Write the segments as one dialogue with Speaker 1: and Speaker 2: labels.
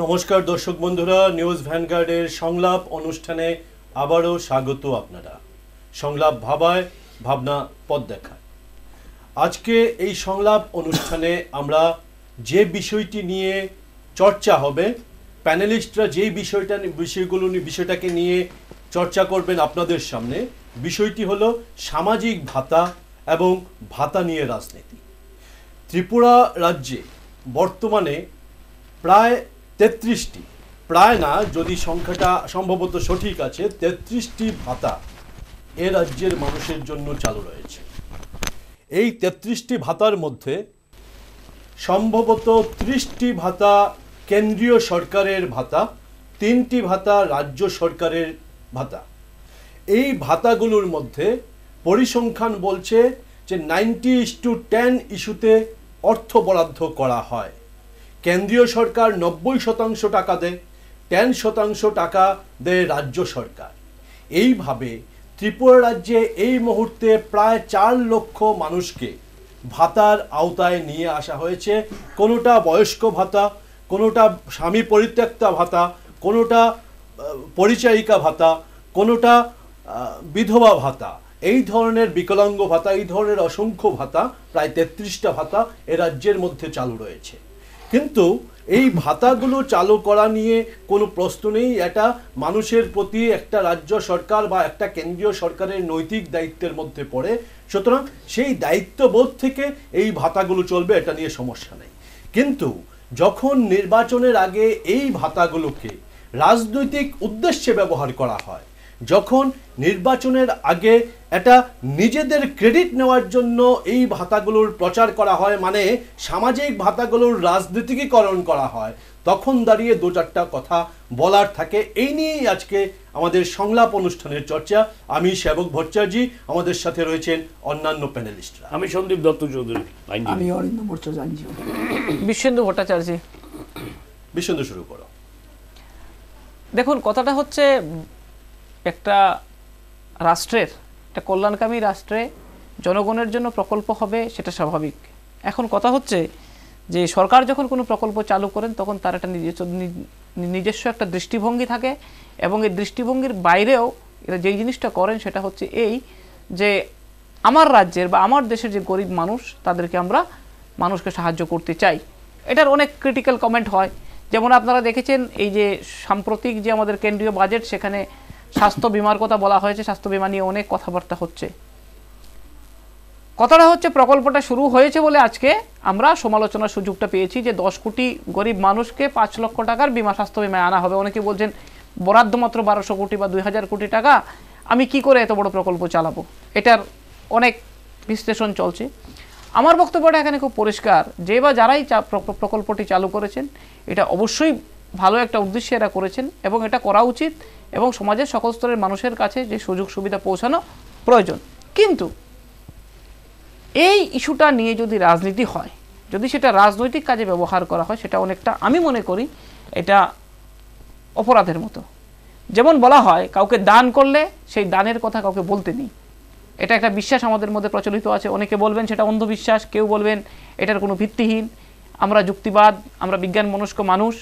Speaker 1: নমস্কার দর্শক বন্ধুরা, নিউজ ভ্যানগার্ডের সংলাপ অনুষ্ঠানে আবারও স্বাগত আপনারা। সংলাপ ভাবায়, ভাবনা পথ দেখায়। আজকে এই সংলাপ অনুষ্ঠানে আমরা যে বিষয়টি নিয়ে চর্চা হবে, প্যানেলিস্টরা যেই বিষয়টা বিষয়গুলো বিষয়টাকে নিয়ে চর্চা করবেন আপনাদের সামনে, বিষয়টি হলো সামাজিক ভাতা এবং ভাতা নিয়ে রাজনীতি। ত্রিপুরা রাজ্যে বর্তমানে প্রায় তেত্রিশটি। প্রায় না, যদি সংখ্যাটা সম্ভবত সঠিক আছে, তেত্রিশটি ভাতা এ রাজ্যের মানুষের জন্য চালু রয়েছে। এই তেত্রিশটি ভাতার মধ্যে সম্ভবত ত্রিশটি ভাতা কেন্দ্রীয় সরকারের ভাতা, তিনটি ভাতা রাজ্য সরকারের ভাতা। এই ভাতাগুলোর মধ্যে পরিসংখ্যান বলছে যে নাইনটি ইস টু টেন ইস্যুতে অর্থ বরাদ্দ করা হয়। কেন্দ্রীয় সরকার নব্বই শতাংশ টাকা দেয় টেন শতাংশ টাকা দেয় রাজ্য সরকার। এইভাবে ত্রিপুরা রাজ্যে এই মুহূর্তে প্রায় চার লক্ষ মানুষকে ভাতার আওতায় নিয়ে আসা হয়েছে। কোনোটা বয়স্ক ভাতা কোনোটা স্বামী পরিত্যক্তা ভাতা কোনোটা আহ, পরিচায়িকা ভাতা কোনোটা বিধবা ভাতা। এই ধরনের বিকলাঙ্গ ভাতা এই ধরনের অসংখ্য ভাতা প্রায় তেত্রিশটা ভাতা এ রাজ্যের মধ্যে চালু রয়েছে। কিন্তু এই ভাতাগুলো চালু করা নিয়ে কোনো প্রশ্ন নেই। এটা মানুষের প্রতি একটা রাজ্য সরকার বা একটা কেন্দ্রীয় সরকারের নৈতিক দায়িত্বের মধ্যে পড়ে। সুতরাং সেই দায়িত্ববোধ থেকে এই ভাতাগুলো চলবে, এটা নিয়ে সমস্যা নেই। কিন্তু যখন নির্বাচনের আগে এই ভাতাগুলোকে রাজনৈতিক উদ্দেশ্যে ব্যবহার করা হয় যখন নির্বাচনের আগে এটা নিজেদের ক্রেডিট নেওয়ার জন্য এই ভাতাগুলোর প্রচার করা হয় মানে সামাজিক ভাতাগুলোর রাজনীতিকীকরণ করা হয় তখন দাঁড়িয়ে দু চারটা কথা বলার থাকে। এই নিয়েই আজকে আমাদের সংলাপ অনুষ্ঠানের চর্চা। আমি সেবক ভট্টাচার্যি আমাদের সাথে রয়েছেন অন্যান্য প্যানেলিস্টরা।
Speaker 2: আমি সন্দীপ দত্ত চৌধুরী
Speaker 3: আমি অরিন্দ জানছি
Speaker 4: বিশ্বেন্দু ভট্টাচার্য।
Speaker 1: বিশ্বন্দু শুরু করো।
Speaker 4: দেখুন কথাটা হচ্ছে একটা রাষ্ট্রের, একটা কল্যাণকামী রাষ্ট্রে জনগণের জন্য প্রকল্প হবে সেটা স্বাভাবিক। এখন কথা হচ্ছে যে সরকার যখন কোনো প্রকল্প চালু করেন, তখন তার একটা নিজস্ব নিজস্ব একটা দৃষ্টিভঙ্গি থাকে এবং এই দৃষ্টিভঙ্গির বাইরেও এরা যেই জিনিসটা করেন সেটা হচ্ছে এই যে আমার রাজ্যের বা আমার দেশের যে গরিব মানুষ, তাদেরকে আমরা মানুষকে সাহায্য করতে চাই। এটার অনেক ক্রিটিক্যাল কমেন্ট হয়। যেমন আপনারা দেখেছেন এই যে সাম্প্রতিক যে আমাদের কেন্দ্রীয় বাজেট সেখানে স্বাস্থ্য বিমার কথা বলা হয়েছে, স্বাস্থ্য বিমা নিয়ে অনেক কথাবার্তা হচ্ছে। কথাটা হচ্ছে, প্রকল্পটা শুরু হয়েছে বলে আজকে আমরা সমালোচনার সুযোগটা পেয়েছি যে দশ কোটি গরিব মানুষকে পাঁচ লক্ষ টাকার বিমা, স্বাস্থ্য বিমায় আনা হবে। অনেকে বলছেন, বরাদ্দ মাত্র বারোশো কোটি বা দুই হাজার কোটি টাকা, আমি কি করে এত বড় প্রকল্প চালাবো? এটার অনেক বিশ্লেষণ চলছে। আমার বক্তব্যটা এখানে খুব পরিষ্কার, যে বা যারাই প্রকল্পটি চালু করেছেন, এটা অবশ্যই ভালো একটা উদ্দেশ্যে এরা করেছেন এবং এটা করা উচিত। এবং সমাজের সকল স্তরের মানুষের কাছে যে সুযোগ সুবিধা পৌঁছানো প্রয়োজন। কিন্তু এই ইস্যুটা নিয়ে যদি রাজনীতি হয়, যদি সেটা রাজনৈতিক কাজে ব্যবহার করা হয়, সেটা অনেকটা আমি মনে করি এটা অপরাধের মতো। যেমন বলা হয়, কাউকে দান করলে সেই দানের কথা কাউকে বলতে নেই। এটা একটা বিশ্বাস আমাদের মধ্যে প্রচলিত আছে। অনেকে বলবেন সেটা অন্ধবিশ্বাস, কেউ বলবেন এটার কোনো ভিত্তিহীন। আমরা যুক্তিবাদ, আমরা বিজ্ঞান মনস্ক মানুষ।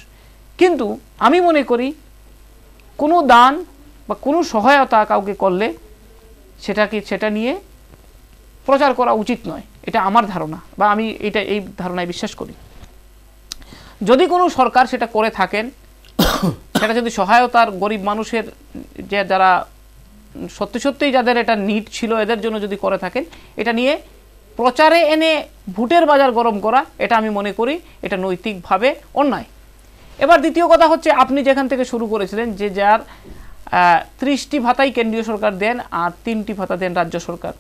Speaker 4: কিন্তু আমি মনে করি কোনো দান বা কোনো সহায়তা কাউকে করলে সেটাকে, সেটা নিয়ে প্রচার করা উচিত নয়। এটা আমার ধারণা বা আমি এটা এই ধারণায় বিশ্বাস করি। যদি কোনো সরকার সেটা করে থাকেন, সেটা যদি সহায়তার গরিব মানুষের যে যারা সত্যি সত্যিই যাদের এটা নিট ছিল, এদের জন্য যদি করে থাকেন, এটা নিয়ে প্রচারে এনে ভোটের বাজার গরম করা, এটা আমি মনে করি এটা নৈতিকভাবে অন্যায়। এবার দ্বিতীয় কথা হচ্ছে, আপনি যেখান থেকে শুরু করেছিলেন যে যার ত্রিশটি ভাতাই কেন্দ্রীয় সরকার দেন আর তিনটি ভাতা দেন রাজ্য সরকার।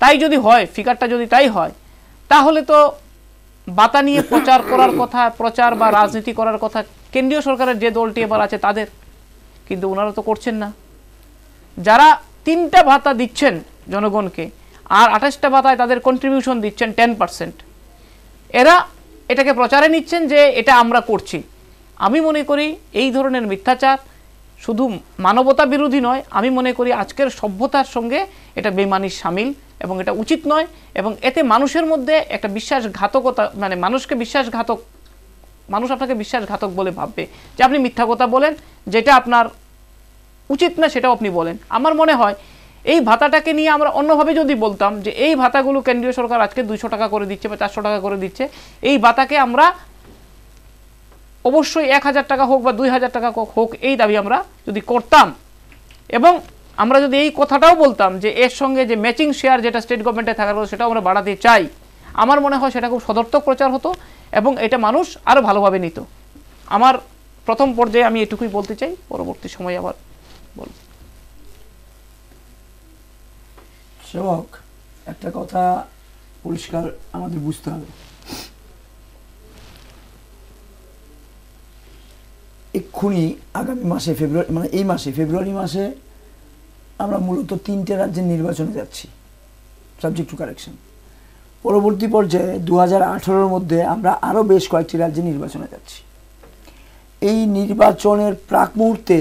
Speaker 4: তাই যদি হয় ফিগারটা যদি তাই হয়, তাহলে তো বাতা নিয়ে প্রচার করার কথা, প্রচার বা রাজনীতি করার কথা কেন্দ্রীয় সরকারের যে দলটি এবার আছে তাদের। কিন্তু ওনারা তো করছেন না। যারা তিনটা ভাতা দিচ্ছেন জনগণকে, আর আঠাশটা ভাতায় তাদের কন্ট্রিবিউশন দিচ্ছেন টেন পার্সেন্ট এরা এটাকে প্রচারে নিচ্ছেন যে এটা আমরা করছি। আমি মনে করি এই ধরনের মিথ্যাচার শুধু মানবতা বিরোধী নয়, আমি মনে করি আজকের সভ্যতার সঙ্গে এটা বেমানির সামিল এবং এটা উচিত নয় এবং এতে মানুষের মধ্যে একটা বিশ্বাসঘাতকতা মানে মানুষকে বিশ্বাসঘাতক, মানুষ আপনাকে বিশ্বাসঘাতক বলে ভাববে যে আপনি মিথ্যা কথা বলেন, যেটা আপনার উচিত না সেটাও আপনি বলেন। আমার মনে হয় এই ভাতাটাকে নিয়ে আমরা অন্যভাবে যদি বলতাম যে এই ভাতাগুলো কেন্দ্রীয় সরকার আজকে দুইশো টাকা করে দিচ্ছে বা চারশো টাকা করে দিচ্ছে, এই ভাতাকে আমরা অবশ্যই এক হাজার টাকা হোক বা দুই হাজার টাকা হোক এই দাবি আমরা যদি করতাম। এবং আমরা যদি এই কথাটাও বলতাম যে এর সঙ্গে যে ম্যাচিং শেয়ার যেটা স্টেট গভর্নমেন্টে থাকার কথা সেটাও আমরা বাড়াতে চাই। আমার মনে হয় সেটা খুব সদর্থক প্রচার হতো এবং এটা মানুষ আরও ভালোভাবে নিত। আমার প্রথম পর্যায়ে আমি এটুকুই বলতে চাই, পরবর্তী সময়ে আবার বলব।
Speaker 3: সেবক, একটা কথা পরিষ্কার আমাদের বুঝতে হবে। এক্ষুনি আগামী মাসে ফেব্রুয়ারি মানে এই মাসে, ফেব্রুয়ারি মাসে আমরা মূলত তিনটে রাজ্যের নির্বাচনে যাচ্ছি সাবজেক্ট টু কারেকশন পরবর্তী পর্যায়ে দু হাজার মধ্যে আমরা আরও বেশ কয়েকটি রাজ্যে নির্বাচনে যাচ্ছি। এই নির্বাচনের প্রাক মুহূর্তে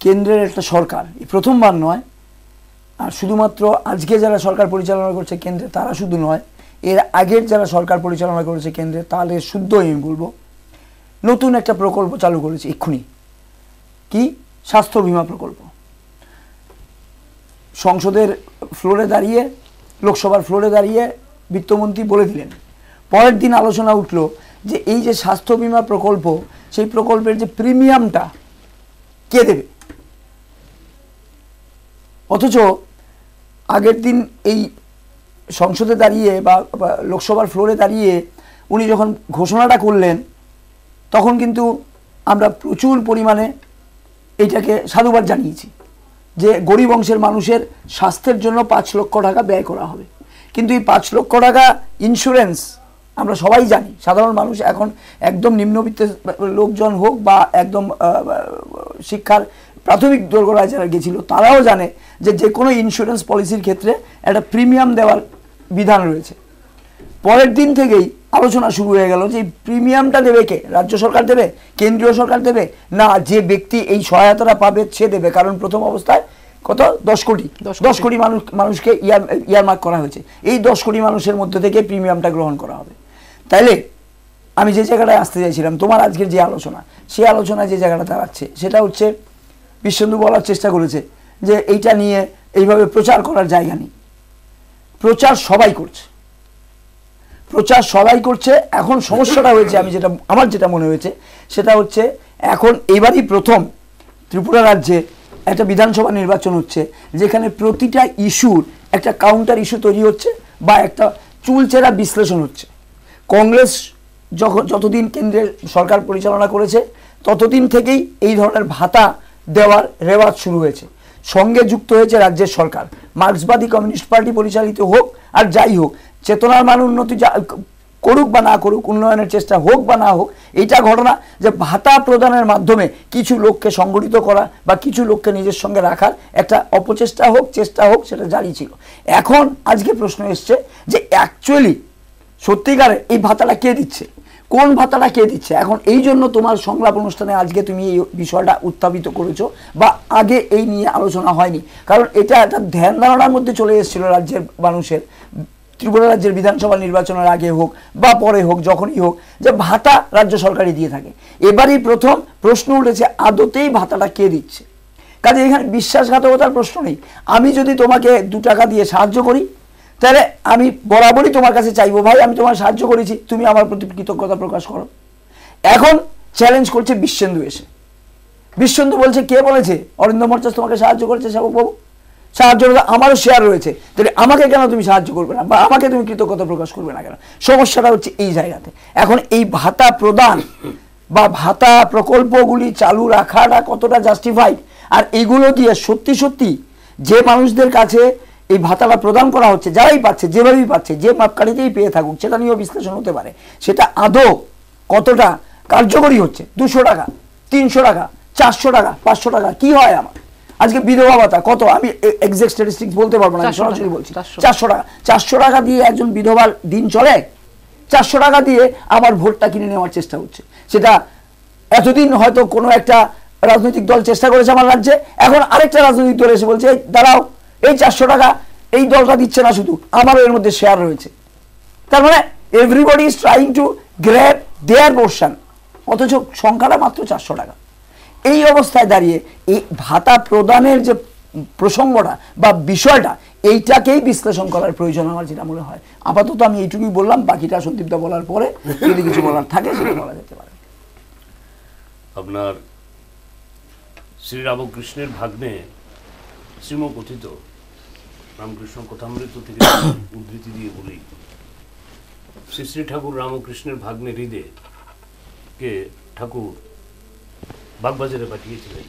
Speaker 3: কেন্দ্রের একটা সরকার, এই প্রথমবার নয়, আর শুধুমাত্র আজকে যারা সরকার পরিচালনা করছে কেন্দ্রে, তারা শুধু নয়, এর আগের যারা সরকার পরিচালনা করেছে কেন্দ্রে তাহলে শুদ্ধ আমি বলব। নতুন একটা প্রকল্প চালু করেছে, এক্ষুনি। কি? স্বাস্থ্য বিমা প্রকল্প। সংসদের ফ্লোরে দাঁড়িয়ে, লোকসভার ফ্লোরে দাঁড়িয়ে বিত্তমন্ত্রী বলে দিলেন। পরের দিন আলোচনা উঠল যে এই যে স্বাস্থ্য বিমা প্রকল্প, সেই প্রকল্পের যে প্রিমিয়ামটা কে দেবে? অথচ আগের দিন এই সংসদে দাঁড়িয়ে বা লোকসভার ফ্লোরে দাঁড়িয়ে উনি যখন ঘোষণাটা করলেন তখন কিন্তু আমরা প্রচুর পরিমাণে এইটাকে সাধুবাদ জানিয়েছি যে গরিব অংশের মানুষের স্বাস্থ্যের জন্য পাঁচ লক্ষ টাকা ব্যয় করা হবে। কিন্তু এই পাঁচ লক্ষ টাকা ইন্স্যুরেন্স আমরা সবাই জানি, সাধারণ মানুষ এখন একদম নিম্নবিত্ত লোকজন হোক বা একদম শিক্ষার প্রাথমিক দোরগোড়ায় যারা গেছিল, তারাও জানে যে যে কোনো ইন্স্যুরেন্স পলিসির ক্ষেত্রে একটা প্রিমিয়াম দেওয়ার বিধান রয়েছে। পরের দিন থেকেই আলোচনা শুরু হয়ে গেল যে প্রিমিয়ামটা দেবে কে? রাজ্য সরকার দেবে? কেন্দ্রীয় সরকার দেবে? না যে ব্যক্তি এই সহায়তাটা পাবে সে দেবে। কারণ প্রথম অবস্থায় কত? দশ কোটি।
Speaker 4: দশ
Speaker 3: কোটি। মানুষ মানুষকে ইয়ার ইয়ারমার্ক করা হয়েছে। এই দশ কোটি মানুষের মধ্যে থেকে প্রিমিয়ামটা গ্রহণ করা হবে। তাইলে আমি যে জায়গাটায় আসতে চাইছিলাম তোমার আজকের যে আলোচনা সেই আলোচনায় যে জায়গাটা দাঁড়াচ্ছে সেটা হচ্ছে বিশ্বন্দু বলার চেষ্টা করেছে যে এইটা নিয়ে এইভাবে প্রচার করার জায়গা নেই। প্রচার সবাই করছে। প্রচার সবাই করছে। এখন সমস্যাটা হয়েছে, আমি যেটা, আমার যেটা মনে হয়েছে, সেটা হচ্ছে এখন এবারই প্রথম ত্রিপুরা রাজ্যে একটা বিধানসভা নির্বাচন হচ্ছে, যেখানে প্রতিটা ইস্যুর একটা কাউন্টার ইস্যু তৈরি হচ্ছে বা একটা চুলচেরা বিশ্লেষণ হচ্ছে। কংগ্রেস যখন, যতদিন কেন্দ্রের সরকার পরিচালনা করেছে, ততদিন থেকেই এই ধরনের ভাতা দেওয়ার রেওয়াজ শুরু হয়েছে। সঙ্গে যুক্ত হয়েছে রাজ্যের সরকার। মার্ক্সবাদী কমিউনিস্ট পার্টি পরিচালিত হোক আর যাই হোক, চেতনার মান উন্নতি যা করুক বা না করুক, উন্নয়নের চেষ্টা হোক বা না হোক এটা ঘটনা যে ভাতা প্রদানের মাধ্যমে কিছু লোককে সংগঠিত করা বা কিছু লোককে নিজের সঙ্গে রাখার একটা অপচেষ্টা হোক, চেষ্টা হোক, সেটা জারি ছিল। এখন আজকে প্রশ্ন এসছে যে অ্যাকচুয়ালি সত্যিকারে এই ভাতাটা কে দিচ্ছে? কোন ভাতাটা কে দিচ্ছে? এখন এই জন্য তোমার সংলাপ অনুষ্ঠানে আজকে তুমি এই বিষয়টা উত্থাপিত করেছ বা আগে এই নিয়ে আলোচনা হয়নি। কারণ এটা একটা ধ্যান ধারণার মধ্যে চলে এসেছিল রাজ্যের মানুষের। ত্রিপুরা রাজ্যের বিধানসভা নির্বাচনের আগে হোক বা পরে হোক, যখনই হোক, যে ভাতা রাজ্য সরকারই দিয়ে থাকে। এবারই প্রথম প্রশ্ন উঠেছে, আদতেই ভাতাটা কে দিচ্ছে? কাজে এখানে বিশ্বাসঘাতকতার প্রশ্ন নেই। আমি যদি তোমাকে দু টাকা দিয়ে সাহায্য করি তাহলে আমি বরাবরই তোমার কাছে চাইব, ভাই, আমি তোমার সাহায্য করেছি, তুমি আমার প্রতি কৃতজ্ঞতা প্রকাশ করো। এখন চ্যালেঞ্জ করছে বিশ্বন্দু এসে। বিশ্বেন্দু বলছে, কে বলেছে? অরিন্দম ভট্টাচ তোমাকে সাহায্য করেছে সেবকবাবু সাহায্য আমারও শেয়ার রয়েছে। তাহলে আমাকে কেন তুমি সাহায্য করবে না? বা আমাকে তুমি কৃতজ্ঞতা প্রকাশ করবে না কেন? সমস্যাটা হচ্ছে এই জায়গাতে। এখন এই ভাতা প্রদান বা ভাতা প্রকল্পগুলি চালু রাখাটা কতটা জাস্টিফাইড আর এগুলো দিয়ে সত্যি সত্যি যে মানুষদের কাছে এই ভাতাটা প্রদান করা হচ্ছে যারাই পাচ্ছে যেভাবেই পাচ্ছে যে মাপকাঠিতেই পেয়ে থাকুক সেটা নিয়েও বিশ্লেষণ হতে পারে। সেটা আদৌ কতটা কার্যকরী হচ্ছে? দুশো টাকা তিনশো টাকা চারশো টাকা পাঁচশো টাকা কি হয় আমার? আজকে বিধবা ভাতা কত? আমি এক্সাক্ট স্ট্যাটিস্টিক্স বলতে পারব না আমি
Speaker 4: 400 টাকা,
Speaker 3: সরাসরি বলছি চারশো টাকা চারশো টাকা দিয়ে একজন বিধবার দিন চলে? চারশো টাকা দিয়ে আবার ভোটটা কিনে নেওয়ার চেষ্টা হচ্ছে। সেটা এতদিন হয়তো কোনো একটা রাজনৈতিক দল চেষ্টা করেছে আমার রাজ্যে এখন আরেকটা রাজনৈতিক দল এসে বলছে "এই দাঁড়াও এই চারশো টাকা এই দলটা দিচ্ছে না শুধু, আমারও এর মধ্যে শেয়ার রয়েছে। তার মানে everybody is trying to grab their portion অথচ সংখ্যাটা মাত্র চারশো টাকা। এই অবস্থায় দাঁড়িয়ে এই ভাতা প্রদানের যে প্রসঙ্গটা বা বিষয়টা, এইটাকেই বিশ্লেষণ করার প্রয়োজন আমার যেটা মনে হয়। আপাতত আমি এইটুকুই বললাম, বাকিটা সন্দীপদা বলার পরে যদি কিছু বলার থাকে সেটা বলা যেতে পারে।
Speaker 2: আপনার শ্রীরামকৃষ্ণের ভাগ্নে শ্রীমকথিত রামকৃষ্ণ কথামৃত থেকে উদ্ধৃতি দিয়ে বলি। শ্রী শ্রী ঠাকুর রামকৃষ্ণের ভাগ্নে হৃদে কে ঠাকুর বাগবাজারে পাঠিয়েছিলেন।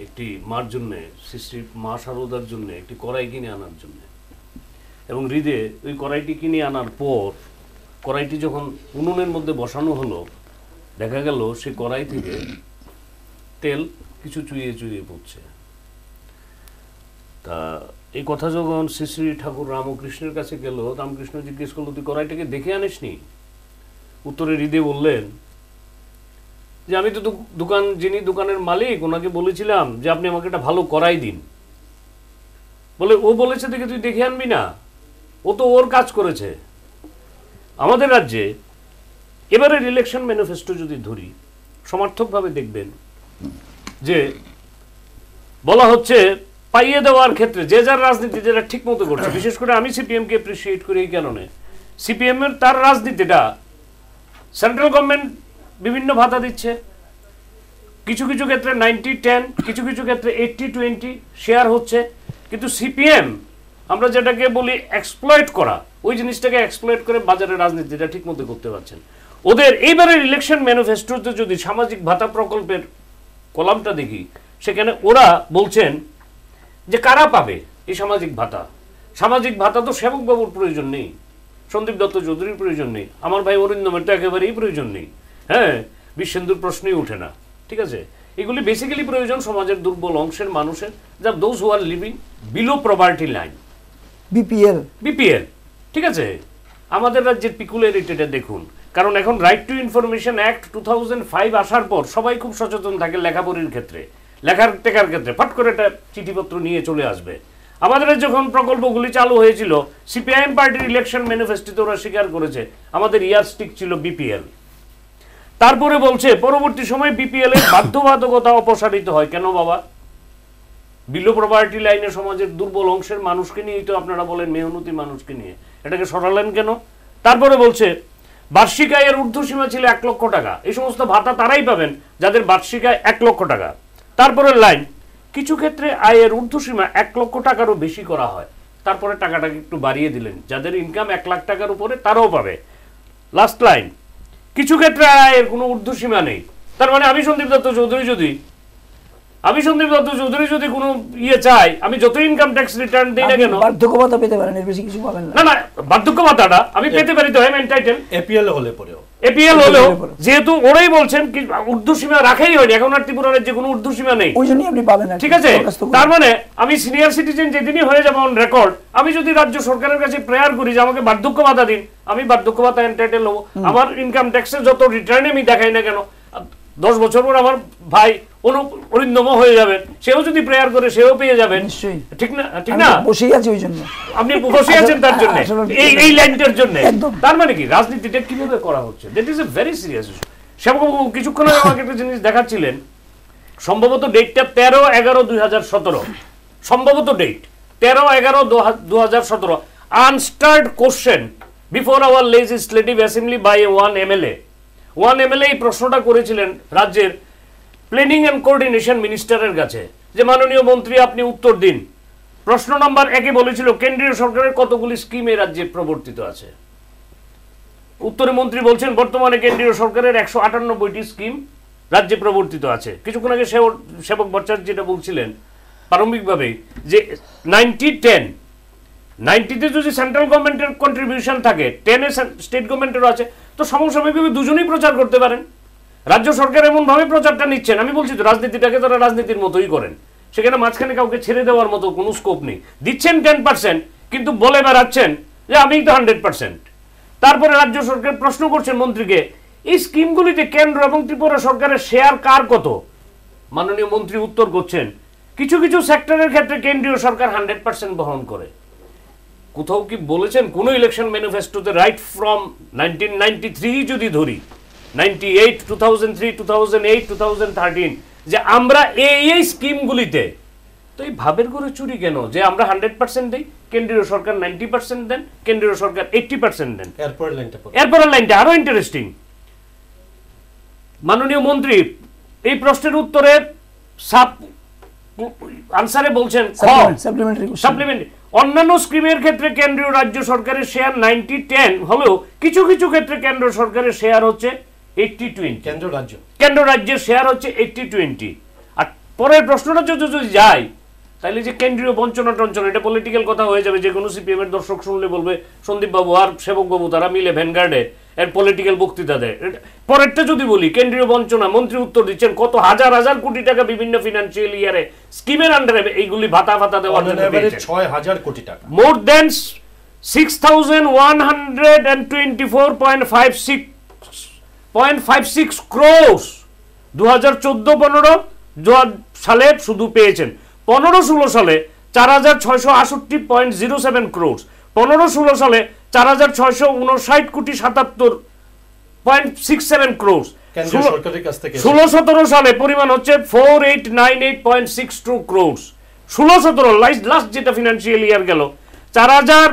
Speaker 2: একটি মার জন্যে, শ্রী শ্রী মা সারদার জন্য, একটি কড়াই কিনে আনার জন্য। এবং হৃদে ওই কড়াইটি কিনে আনার পর, কড়াইটি যখন উনুনের মধ্যে বসানো হলো, দেখা গেল সে কড়াই থেকে তেল কিছু চুইয়ে চুইয়ে পড়ছে। তা এই কথা যখন শ্রী শ্রী ঠাকুর রামকৃষ্ণের কাছে গেল, রামকৃষ্ণ জিজ্ঞেস করল, তুই কড়াইটাকে দেখে আনিসনি? উত্তরে হৃদে বললেন, যে আমি তো দোকান, যিনি দোকানের মালিক, ওনাকে বলেছিলাম যে আপনি আমাকে একটা ভালো কড়াই দিন। বলে, ও বলেছে দেখে তুই দেখে আনবি না। ও তো ওর কাজ করেছে। আমাদের রাজ্যে এবারের ইলেকশন ম্যানিফেস্টো যদি ধরি, সমার্থকভাবে দেখবেন যে বলা হচ্ছে পাইয়ে দেওয়ার ক্ষেত্রে, যে যার রাজনীতি যেটা ঠিক মতো করছে, বিশেষ করে আমি সিপিএমকে অ্যাপ্রিসিয়েট করি এই কারণে। সিপিএম এর তার রাজনীতিটা সেন্ট্রাল গভর্নমেন্ট বিভিন্ন ভাতা দিচ্ছে। কিছু কিছু ক্ষেত্রে নাইনটি টেন কিছু কিছু ক্ষেত্রে এইটটি টোয়েন্টি শেয়ার হচ্ছে। কিন্তু সিপিএম, আমরা যেটাকে বলি এক্সপ্লয়েট করা, ওই জিনিসটাকে এক্সপ্লয়েট করে বাজারের রাজনীতিটা ঠিক মতো করতে পারছেন। ওদের এইবারের ইলেকশন ম্যানিফেস্টোতে যদি সামাজিক ভাতা প্রকল্পের কলামটা দেখি, সেখানে ওরা বলছেন যে কারা পাবে এই সামাজিক ভাতা? সামাজিক ভাতা তো সেবকবাবুর প্রয়োজন নেই সন্দীপ দত্ত চৌধুরীর প্রয়োজন নেই আমার ভাই অরিন্দমের তো একেবারেই প্রয়োজন নেই। হ্যাঁ বিশ্বেন্দুর প্রশ্নই ওঠে না ঠিক আছে? এগুলি বেসিক্যালি প্রয়োজন সমাজের দুর্বল অংশের মানুষের যা those who are living below property line
Speaker 3: BPL
Speaker 2: BPL ঠিক আছে? আমাদের রাজ্যের পিকুলারিটিটা দেখুন কারণ এখন right to information act two five আসার পর সবাই খুব সচেতন থাকে লেখাপড়ির ক্ষেত্রে। লেখার টেকার ক্ষেত্রে ফট করে একটা চিঠিপত্র নিয়ে চলে আসবে। আমাদের যখন প্রকল্পগুলি চালু হয়েছিল, সিপিআইএম পার্টির ইলেকশন ম্যানিফেস্টোতে ওরা স্বীকার করেছে, আমাদের ইয়ারস্টিক ছিল বিপিএল তারপরে বলছে, পরবর্তী সময় বিপিএল এর বাধ্যবাধকতা অপসারিত হয়। কেন বাবা? বিলো প্রপার্টি লাইনে সমাজের দুর্বল অংশের মানুষকে নিয়েই তো আপনারা বলেন, মেহনতি মানুষকে নিয়ে। এটাকে সরালেন কেন? তারপরে বলছে, বার্ষিক আয়ের ঊর্ধ্বসীমা ছিল এক লক্ষ টাকা। এই সমস্ত ভাতা তারাই পাবেন, যাদের বার্ষিক আয় এক লক্ষ টাকা। তারপরে লাইন। কিছু ক্ষেত্রে আয়ের ঊর্ধ্বসীমা এক লক্ষ টাকারও বেশি করা হয়। তারপরে টাকাটাকে একটু বাড়িয়ে দিলেন। যাদের ইনকাম এক লাখ টাকার উপরে, তারাও পাবে। লাস্ট লাইন কিছু ক্ষেত্রে আয়ের কোনো ঊর্ধ্বসীমা নেই। তার মানে আমি সন্দীপ দত্ত চৌধুরী যদি আমি সন্দীপ দত্ত চৌধুরী যদি কোনো ইয়ে চাই আমি যত ইনকাম ট্যাক্স রিটার্ন দিই না কেন?
Speaker 3: বার্ধক্য ভাতা পেতে পারেন এর বেশি কিছু পাবেন না।
Speaker 2: না না বার্ধক্য ভাতাটা আমি পেতে পারি তো আই এম এন্টাইটেল
Speaker 1: এপিএল হলে পরেও।
Speaker 2: এপিএল হলেও
Speaker 3: হলে
Speaker 2: যেহেতু ওরাই বলছেন কি ঊর্ধ্বসীমা রাখাই হয়নি এখন আর ত্রিপুরার যে কোনো ঊর্ধ্বসীমা নেই।
Speaker 3: ওই জন্যই আপনি পাবেন কি।
Speaker 2: ঠিক আছে? তার মানে আমি সিনিয়র সিটিজেন যেদিনই হয়ে যাব অন রেকর্ড আমি যদি রাজ্য সরকারের কাছে প্রেয়ার করি যে আমাকে বার্ধক্য ভাতা দিন আমি বার্ধক্য ভাতা এন্টাইটেল হব আমার ইনকাম ট্যাক্সের যত রিটার্নে আমি দেখাই না কেন দশ বছর পর আমার ভাই অনু অরিন্দম হয়ে যাবেন। সেও যদি প্রেয়ার করে সেও পেয়ে যাবেন। ঠিক না? ঠিক না?
Speaker 3: বসেই আছি ওই জন্য।
Speaker 2: আপনি বসে আছেন তার জন্য। এই এই লাইনটার জন্য। তার মানে কি? রাজনীতিটা কীভাবে করা হচ্ছে? That is a very serious issue শ্যামবাবু কিছুক্ষণ আগে আমাকে একটা জিনিস দেখাচ্ছিলেন। সম্ভবত ডেটটা তেরো এগারো দুই হাজার সতেরো। সম্ভবত ডেট তেরো এগারো দু হাজার সতেরো। Unstarred question before our legislative assembly by one MLA one MLA এই প্রশ্নটা করেছিলেন রাজ্যের প্ল্যানিং অ্যান্ড কোঅর্ডিনেশন মিনিস্টারের কাছে। যে মাননীয় মন্ত্রী, আপনি উত্তর দিন। প্রশ্ন নাম্বার একে বলেছিল, কেন্দ্রীয় সরকারের কতগুলি স্কিম এই রাজ্যে প্রবর্তিত আছে? উত্তরে মন্ত্রী বলছেন, বর্তমানে কেন্দ্রীয় সরকারের একশো আটানব্বইটি স্কিম রাজ্যে প্রবর্তিত আছে। কিছুক্ষণ আগে সেবক সেবক ভট্টাচার্য যেটা বলছিলেন প্রারম্ভিকভাবে যে নাইনটি টেন নাইনটিতে যদি সেন্ট্রাল গভর্নমেন্টের কন্ট্রিবিউশন থাকে টেনে স্টেট গভর্নমেন্টেরও আছে, তো সমসাময়িকভাবে দুজনেই প্রচার করতে পারেন। রাজ্য সরকার এমনভাবে প্রচারটা নিচ্ছেন, আমি বলছি তো, রাজনীতিটাকে তারা রাজনীতির মতোই করেন। সেখানে মাঝখানে কাউকে ছেড়ে দেওয়ার মতো কোনো স্কোপ নেই। দিচ্ছেন টেন পার্সেন্ট কিন্তু বলে বেড়াচ্ছেন যে আমি তো হান্ড্রেড পার্সেন্ট তারপরে রাজ্য সরকার প্রশ্ন করছেন মন্ত্রীকে, এই স্কিমগুলিতে কেন্দ্র এবং ত্রিপুরা সরকারের শেয়ার কার কত? মাননীয় মন্ত্রী উত্তর করছেন, কিছু কিছু সেক্টরের ক্ষেত্রে কেন্দ্রীয় সরকার হান্ড্রেড পার্সেন্ট বহন করে। কোথাও কি বলেছেন, কোনো ইলেকশন ম্যানিফেস্টোতে রাইট ফ্রম নাইনটিন যদি ধরি ninety eight two thousand three two thousand eight two thousand thirteen যে আমরা এই এই স্কিমগুলিতে তো এই ভাবের করে চুরি কেন? যে আমরা হান্ড্রেড পার্সেন্ট দিই কেন্দ্রীয় সরকার নাইনটি পার্সেন্ট দেন কেন্দ্রীয় সরকার এইট্টি পার্সেন্ট দেন।
Speaker 1: এরপরের লাইনটা পড়ুন।
Speaker 2: এরপরের লাইনটা আরও ইন্টারেস্টিং মাননীয় মন্ত্রী এই প্রশ্নের উত্তরে সাব আনসারে বলছেন
Speaker 3: সাপ্লিমেন্টারি
Speaker 2: অন্যান্য স্কিমের ক্ষেত্রে কেন্দ্রীয় রাজ্য সরকারের শেয়ার নাইনটি টেন হলেও কিছু কিছু ক্ষেত্রে কেন্দ্র সরকারের শেয়ার হচ্ছে এইটটি টোয়েন্টি
Speaker 1: কেন্দ্র রাজ্য।
Speaker 2: কেন্দ্র রাজ্যের শেয়ার হচ্ছে এইটটি টোয়েন্টি আর পরের প্রশ্নটা যদি যায় তাহলে যে কেন্দ্রীয় বঞ্চনা টঞ্চনা এটা পলিটিক্যাল কথা হয়ে যাবে যে কোনো সিপিএম এর দর্শক শুনলে বলবে সন্দীপ বাবু আর সেবক বাবু তারা মিলে ভ্যানগার্ডে এর পলিটিক্যাল বক্তৃতা দেয়। পরেরটা যদি বলি কেন্দ্রীয় বঞ্চনা মন্ত্রী উত্তর দিচ্ছেন কত হাজার হাজার কোটি টাকা বিভিন্ন ফিনান্সিয়াল ইয়ারে স্কিমের আন্ডারে এইগুলি ভাতা ভাতা দেওয়ার জন্য পেয়েছেন।
Speaker 1: ছয় হাজার কোটি টাকা।
Speaker 2: More than 6,124.56 crores দু হাজার চোদ্দ পনেরো সালে শুধু পেয়েছেন। পনেরো ষোলো সালে চার হাজার ছয়শো আষট্টি পয়েন্ট জিরো সেভেন ক্রোর্স পনেরো ষোলো সালে চার হাজার ছয়শো উনষাট কোটি সাতাত্তর পয়েন্ট সিক্স সেভেন
Speaker 1: থেকে
Speaker 2: ষোলো সতেরো সালে পরিমাণ হচ্ছে four eight nine eight point six two crore ষোলো সতেরো লাস্ট যেটা ফিনান্সিয়াল ইয়ার গেল চার হাজার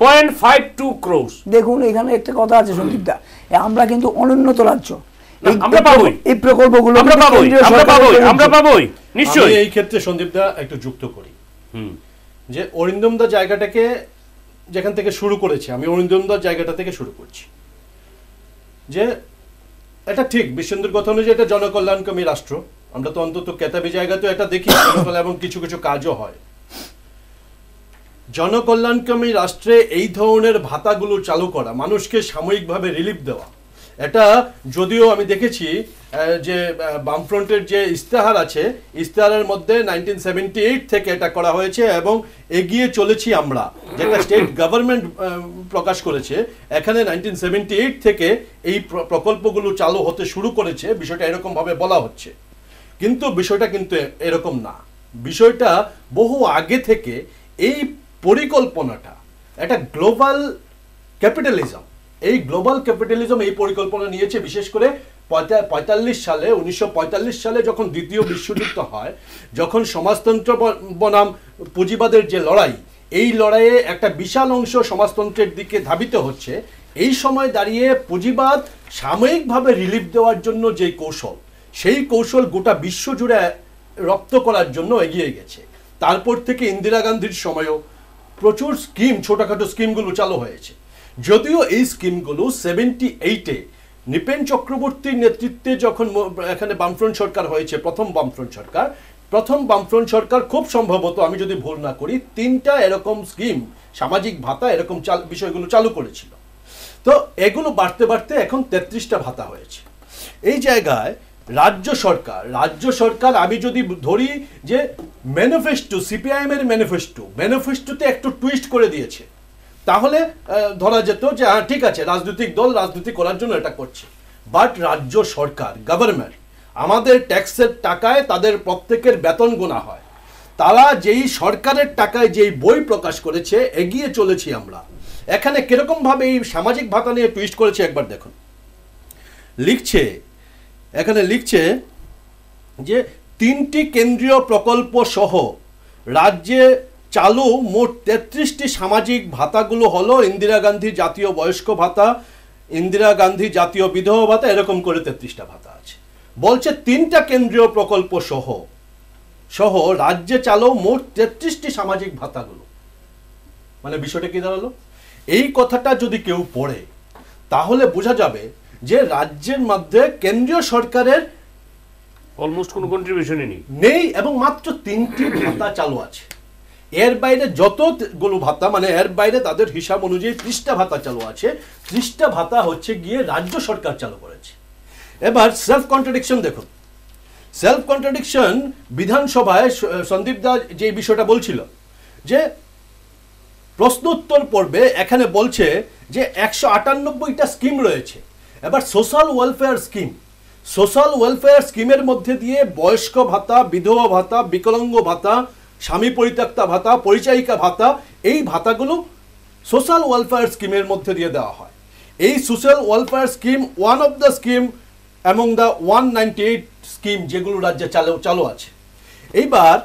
Speaker 2: পয়েন্ট ফাইভ টু ক্রোর্স
Speaker 3: দেখুন এখানে একটা কথা আছে সন্দীপদা। আমরা কিন্তু অনুন্নত রাজ্য। এই-
Speaker 2: আমরা
Speaker 3: এই প্রকল্প-
Speaker 2: পাবোই।
Speaker 3: এই প্রকল্পগুলো
Speaker 2: আমরা পাবোই আমরা পাবোই আমরা পাবোই নিশ্চয়ই।
Speaker 1: এই ক্ষেত্রে সন্দীপ দা একটু যুক্ত করি।
Speaker 2: হুম।
Speaker 1: যে অরিন্দম দা জায়গাটাকে যেখান থেকে শুরু করেছে আমি অরিন্দম দার জায়গাটা থেকে শুরু করছি। যে এটা ঠিক বিশ্বন্দুর কথা অনুযায়ী এটা জনকল্যাণকামী রাষ্ট্র। আমরা তো অন্তত কেতাবি জায়গাতেও এটা দেখি জনকল্যাণ এবং কিছু কিছু কাজও হয়। জনকল্যাণকামী রাষ্ট্রে এই ধরনের ভাতাগুলো চালু করা, মানুষকে সাময়িকভাবে রিলিফ দেওয়া। এটা যদিও আমি দেখেছি যে বামফ্রন্টের যে ইস্তেহার আছে ইস্তেহারের মধ্যে নাইনটিন সেভেন্টি এইট থেকে এটা করা হয়েছে এবং এগিয়ে চলেছি আমরা। যেটা স্টেট গভর্নমেন্ট প্রকাশ করেছে, এখানে নাইনটিন সেভেন্টি এইট থেকে এই প্রকল্পগুলো চালু হতে শুরু করেছে, বিষয়টা এরকমভাবে বলা হচ্ছে। কিন্তু বিষয়টা কিন্তু এরকম না। বিষয়টা বহু আগে থেকে এই পরিকল্পনাটা, একটা গ্লোবাল ক্যাপিটালিজম এই গ্লোবাল ক্যাপিটালিজম এই পরিকল্পনা নিয়েছে বিশেষ করে পঁয়তাল্লিশ সালে, উনিশশো পঁয়তাল্লিশ সালে যখন দ্বিতীয় বিশ্বযুদ্ধ হয়, যখন সমাজতন্ত্র বনাম পুঁজিবাদের যে লড়াই, এই লড়াইয়ে একটা বিশাল অংশ সমাজতন্ত্রের দিকে ধাবিত হচ্ছে। এই সময় দাঁড়িয়ে পুঁজিবাদ সাময়িকভাবে রিলিফ দেওয়ার জন্য যে কৌশল, সেই কৌশল গোটা বিশ্ব জুড়ে রপ্ত করার জন্য এগিয়ে গেছে। তারপর থেকে ইন্দিরা গান্ধীর সময়ও প্রচুর স্কিম, ছোটখাটো স্কিমগুলো চালু হয়েছে। যদিও এই স্কিমগুলো সেভেন্টি এইটে নৃপেন চক্রবর্তীর নেতৃত্বে যখন এখানে বামফ্রন্ট সরকার হয়েছে, প্রথম বামফ্রন্ট সরকার, প্রথম বামফ্রন্ট সরকার খুব সম্ভবত, আমি যদি ভুল না করি, তিনটা এরকম স্কিম, সামাজিক ভাতা, এরকম বিষয়গুলো চালু করেছিল। তো এগুলো বাড়তে বাড়তে এখন তেত্রিশটা ভাতা হয়েছে। এই জায়গায় রাজ্য সরকার রাজ্য সরকার, আমি যদি ধরি যে ম্যানিফেস্টো সিপিআইএম এর ম্যানিফেস্টো ম্যানিফেস্টোতে একটু টুইস্ট করে দিয়েছে। তাহলে ধরা যেত যে হ্যাঁ ঠিক আছে, রাজনৈতিক দল রাজনীতি করার জন্য এটা করছে। বাট রাজ্য সরকার গভর্নমেন্ট আমাদের ট্যাক্সের টাকায় তাদের প্রত্যেকের বেতন গোনা হয়। তারা যেই সরকারের টাকায় যেই বই প্রকাশ করেছে, এগিয়ে চলেছি আমরা। এখানে কীরকম ভাবে এই সামাজিক ভাতা নিয়ে টুইস্ট করেছে একবার দেখুন। লিখছে এখানে লিখছে যে তিনটি কেন্দ্রীয় প্রকল্প সহ রাজ্যে চালু মোট তেত্রিশটি সামাজিক ভাতাগুলো হলো ইন্দিরা গান্ধী জাতীয় বয়স্ক ভাতা, ইন্দিরা গান্ধী জাতীয় বিধবা ভাতা, এরকম করে তেত্রিশটা ভাতা আছে। বলছে তিনটা কেন্দ্রীয় প্রকল্প সহ সহ রাজ্যে চালু মোট তেত্রিশটি সামাজিক ভাতাগুলো। মানে বিষয়টা কি দাঁড়াল? এই কথাটা যদি কেউ পড়ে, তাহলে বোঝা যাবে যে রাজ্যের মধ্যে কেন্দ্রীয় সরকারের
Speaker 2: অলমোস্ট কোনো কন্ট্রিবিউশনই নেই।
Speaker 1: নেই এবং মাত্র তিনটি ভাতা চালু আছে। এর বাইরে যতগুলো ভাতা মানে এর বাইরে তাদের হিসাব অনুযায়ী ত্রিশটা ভাতা চালু আছে। ত্রিশটা ভাতা হচ্ছে গিয়ে রাজ্য সরকার চালু করেছে। এবার সেলফ কন্ট্রাডিকশন দেখুন। সেলফ কন্ট্রাডিকশন বিধানসভায় সন্দীপ দা যে বিষয়টা বলছিল যে প্রশ্নোত্তর পর্বে এখানে বলছে যে একশো আটানব্বইটা স্কিম রয়েছে। এবার social welfare scheme social welfare স্কিমের মধ্যে দিয়ে বয়স্ক ভাতা, বিধবা ভাতা, বিকলাঙ্গ ভাতা, স্বামী পরিত্যক্তা ভাতা পরিচায়িকা ভাতা, এই ভাতাগুলো সোশ্যাল ওয়েলফেয়ার স্কিমের মধ্যে দিয়ে দেওয়া হয়। এই social welfare scheme one of the scheme among the one ninety eight scheme যেগুলো রাজ্যে চালু চালু আছে। এইবার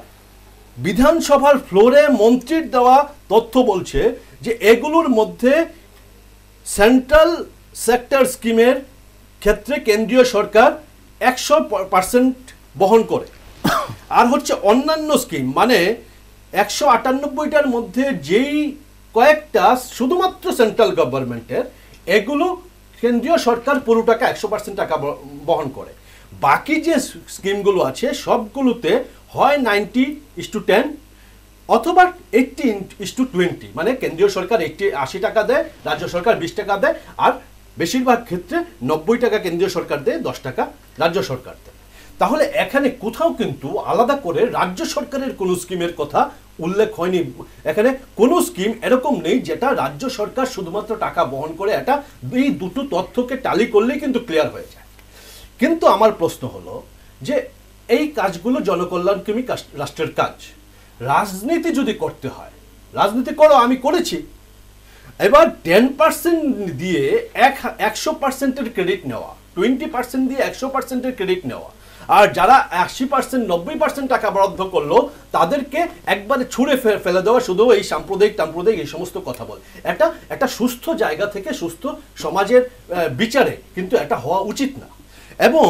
Speaker 1: বিধানসভার ফ্লোরে মন্ত্রীর দেওয়া তথ্য বলছে যে এগুলোর মধ্যে সেন্ট্রাল সেক্টর স্কিমের ক্ষেত্রে কেন্দ্রীয় সরকার একশো পার্সেন্ট বহন করে। আর হচ্ছে অন্যান্য স্কিম মানে একশো আটানব্বইটার মধ্যে যেই কয়েকটা শুধুমাত্র সেন্ট্রাল গভর্নমেন্টের এগুলো কেন্দ্রীয় সরকার পুরো টাকা একশো পার্সেন্ট টাকা বহন করে। বাকি যে স্কিমগুলো আছে, সবগুলোতে হয় নাইনটি ইস টু টেন অথবা এইটটি ইস টু টোয়েন্টি মানে কেন্দ্রীয় সরকার এইটটি আশি টাকা দেয়, রাজ্য সরকার বিশ টাকা দেয়, আর বেশিরভাগ ক্ষেত্রে নব্বই টাকা কেন্দ্রীয় সরকার দেয়, দশ টাকা রাজ্য সরকার দেয়। তাহলে এখানে কোথাও কিন্তু আলাদা করে রাজ্য সরকারের কোনো স্কিমের কথা উল্লেখ হয়নি। এখানে কোনো স্কিম এরকম নেই যেটা রাজ্য সরকার শুধুমাত্র টাকা বহন করে, এটা এই দুটো তথ্যকে টালি করলেই কিন্তু ক্লিয়ার হয়ে যায়। কিন্তু আমার প্রশ্ন হলো যে এই কাজগুলো জনকল্যাণকর্মী রাষ্ট্রের কাজ। রাজনীতি যদি করতে হয়, রাজনীতি করো, আমি করেছি। এবার টেন পার্সেন্ট দিয়ে এক, একশো পার্সেন্টের ক্রেডিট নেওয়া টোয়েন্টি পার্সেন্ট দিয়ে একশো পার্সেন্টের ক্রেডিট নেওয়া। আর যারা আশি পার্সেন্ট নব্বই পার্সেন্ট টাকা বরাদ্দ করল, তাদেরকে একবারে ছুঁড়ে ফেলে দেওয়া শুধু এই সাম্প্রদায়িক টাম্প্রদায়িক এই সমস্ত কথা বলে। একটা একটা সুস্থ জায়গা থেকে সুস্থ সমাজের বিচারে কিন্তু এটা হওয়া উচিত না। এবং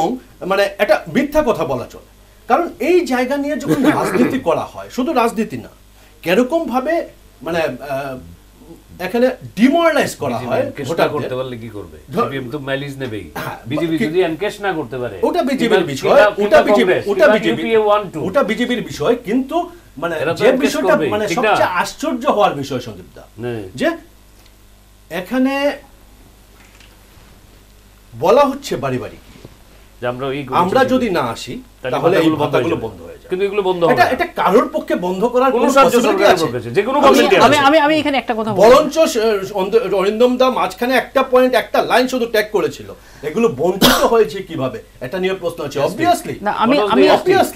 Speaker 1: মানে এটা মিথ্যা কথা বলা চলে। কারণ এই জায়গা নিয়ে যখন রাজনীতি করা হয়, শুধু রাজনীতি না কেরকম ভাবে মানে এখানে ডিমোরালাইজ করা হয়
Speaker 2: এনকেশ করতে পারলে কি করবে? তো মাইলিজ নেবেই।
Speaker 1: হ্যাঁ,
Speaker 2: বিজেপি যদি এনকেশ না করতে পারে
Speaker 1: ওটা বিজেপির বিষয় ওটা বিজেপি ওটা বিজেপি ওটা বিজেপির বিষয় কিন্তু মানে যে বিষয়টা মানে সবচেয়ে আশ্চর্য হওয়ার বিষয় সন্দীপ দা
Speaker 2: হ্যাঁ।
Speaker 1: যে এখানে বলা হচ্ছে বাড়ি বাড়ি
Speaker 2: যে আমরা
Speaker 1: যদি না আসি
Speaker 2: তাহলে
Speaker 1: তাহলে এই
Speaker 2: ভাতাগুলো বন্ধ হয়ে
Speaker 1: ভাতাগুলো
Speaker 2: যাবে।
Speaker 1: বন্ধ যাবে
Speaker 2: কিন্তু এগুলো বন্ধ হবে
Speaker 1: এটা এটা কারোর পক্ষে বন্ধ করার
Speaker 2: কোনো
Speaker 1: কোনো
Speaker 2: সরকারের পক্ষে যে কোনো
Speaker 1: আমি-
Speaker 4: আমি আমি আমি এখানে একটা কথা
Speaker 1: বরঞ্চ অরিন্দম দা মাঝখানে একটা পয়েন্ট একটা লাইন শুধু ট্যাগ করেছিল। এগুলো বঞ্চিত হয়েছে কীভাবে? এটা নিয়ে প্রশ্ন আছে অবভিয়াসলি
Speaker 4: না আমি আমি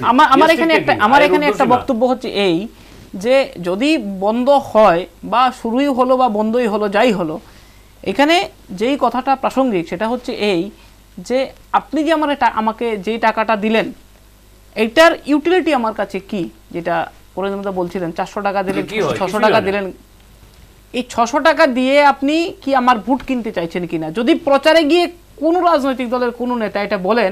Speaker 4: আমার আমার এখানে একটা আমার এখানে একটা বক্তব্য হচ্ছে এই যে যদি বন্ধ হয় বা শুরুই হলো বা বন্ধই হলো যাই হলো এখানে যেই কথাটা প্রাসঙ্গিক সেটা হচ্ছে এই যে আপনি যে আমার আমাকে যেই টাকাটা দিলেন এইটার ইউটিলিটি আমার কাছে কি? যেটা পরিণমদা বলছিলেন চারশো টাকা দিলেন ছশো টাকা দিলেন। এই ছশো টাকা দিয়ে আপনি কি আমার ভোট কিনতে চাইছেন কিনা? যদি প্রচারে গিয়ে কোনো রাজনৈতিক দলের কোনো নেতা এটা বলেন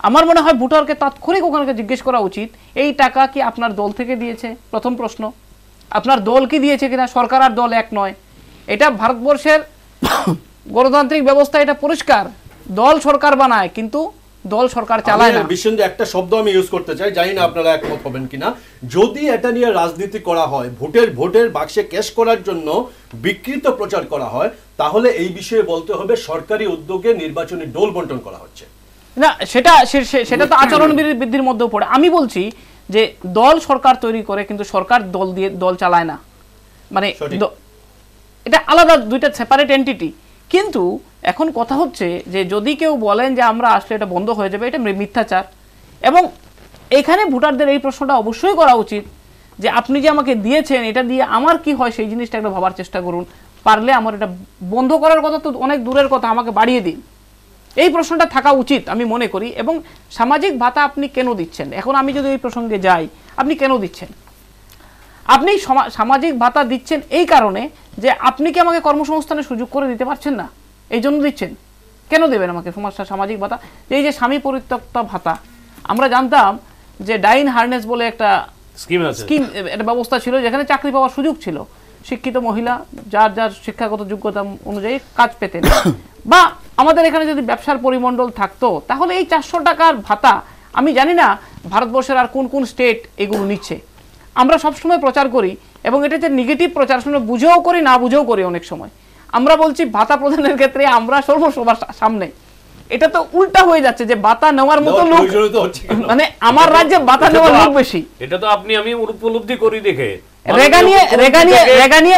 Speaker 4: আমার মনে হয় ভোটারকে তাৎক্ষণিক ওখানে জিজ্ঞেস করা উচিত এই টাকা কি আপনার দল থেকে দিয়েছে? প্রথম প্রশ্ন। আপনার দল কি দিয়েছে কিনা? সরকার আর দল এক নয়। এটা ভারতবর্ষের গণতান্ত্রিক ব্যবস্থা এটা পরিষ্কার। দল সরকার বানায় কিন্তু দল সরকার চালায় না।
Speaker 1: বিশ্বন্দে একটা শব্দ আমি ইউজ করতে চাই জানি না আপনারা একমত হবেন কিনা। যদি এটা নিয়ে রাজনীতি করা হয় ভোটের ভোটের বাক্সে ক্যাশ করার জন্য বিকৃত প্রচার করা হয় তাহলে এই বিষয়ে বলতে হবে সরকারি উদ্যোগে নির্বাচনী ডোল বন্টন করা হচ্ছে।
Speaker 4: না সেটা সেটা তো আচরণ বৃদ্ধির মধ্যেও পড়ে। আমি বলছি যে দল সরকার তৈরি করে কিন্তু সরকার দল দিয়ে দল চালায় না। মানে এটা আলাদা দুইটা সেপারেট এন্টিটি কিন্তু এখন কথা হচ্ছে যে যদি কেউ বলেন যে আমরা আসলে এটা বন্ধ হয়ে যাবে, এটা মিথ্যাচার। এবং এখানে ভোটারদের এই প্রশ্নটা অবশ্যই করা উচিত যে আপনি যে আমাকে দিয়েছেন, এটা দিয়ে আমার কি হয় সেই জিনিসটা একটু ভাবার চেষ্টা করুন। পারলে আমার এটা বন্ধ করার কথা তো অনেক দূরের কথা, আমাকে বাড়িয়ে দিন। এই প্রশ্নটা থাকা উচিত আমি মনে করি। এবং সামাজিক ভাতা আপনি কেন দিচ্ছেন? এখন আমি যদি এই প্রসঙ্গে যাই, আপনি কেন দিচ্ছেন? আপনি সমা- সামাজিক ভাতা দিচ্ছেন এই কারণে যে আপনি কি আমাকে কর্মসংস্থানের সুযোগ করে দিতে পারছেন না? এই জন্য দিচ্ছেন। কেন দেবেন আমাকে সমস্যা সামাজিক ভাতা? এই যে স্বামী পরিত্যক্তা ভাতা আমরা জানতাম যে ডাইন হার্নেস বলে একটা
Speaker 2: স্কিম
Speaker 4: স্কিম একটা ব্যবস্থা ছিল যেখানে চাকরি পাওয়ার সুযোগ ছিল। শিক্ষিত মহিলা যার যার শিক্ষাগত যোগ্যতা অনুযায়ী কাজ পেতেন। বা আমাদের এখানে যদি ব্যবসার পরিমণ্ডল থাকতো তাহলে এই চারশো টাকার ভাতা আমি জানি না ভারতবর্ষের আর কোন কোন স্টেট এগুলো নিচ্ছে। আমরা সবসময় প্রচার করি এবং এটা যে নেগেটিভ প্রচার শুনে বুঝেও করি না বুঝেও করি অনেক সময়। আমরা বলছি ভাতা প্রদানের ক্ষেত্রে আমরা সর্বসবার সামনে। এটা তো উল্টা হয়ে যাচ্ছে যে ভাতা নেওয়ার মতো লোক? মানে আমার রাজ্যে
Speaker 2: এটা
Speaker 4: নেওয়ার লোক বেশি।
Speaker 2: এটা তো আপনি আমি উপলব্ধি করি দেখে।